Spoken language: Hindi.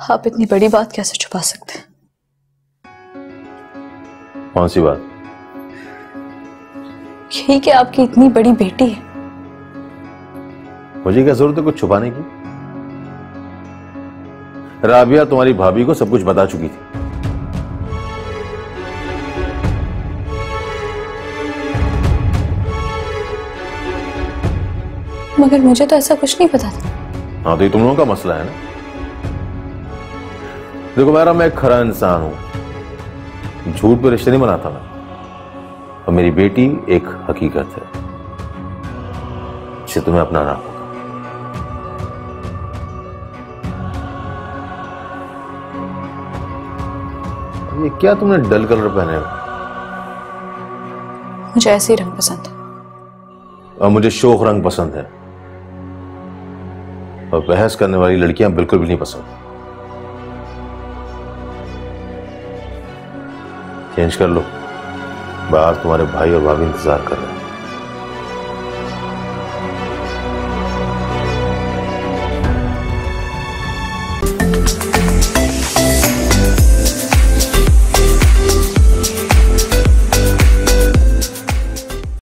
आप इतनी बड़ी बात कैसे छुपा सकते हैं? कौन सी बात? यही कि आपकी इतनी बड़ी बेटी है। मुझे क्या ज़रूरत है कुछ छुपाने की? राबिया तुम्हारी भाभी को सब कुछ बता चुकी थी। मगर मुझे तो ऐसा कुछ नहीं पता था। हाँ तो ये तुम लोगों का मसला है ना? देखो मेरा मैं एक खरा इंसान हूँ। झूठ पे रिश्ते नहीं बनाता मैं। और मेरी बेटी एक हकीकत है। जिसे तुम्हें अपनाना होगा। ये क्या तुमने डल कलर पहने हो? मुझे ऐसे ही रंग पसंद है। और मुझे शोक रंग पसंद है। और बहस करने वाली लड़कियाँ बिल्कुल भी नहीं पसंद। चेंज कर लो। बाहर तुम्हारे भाई और भाभी इंतज़ार कर रहे हैं। Thank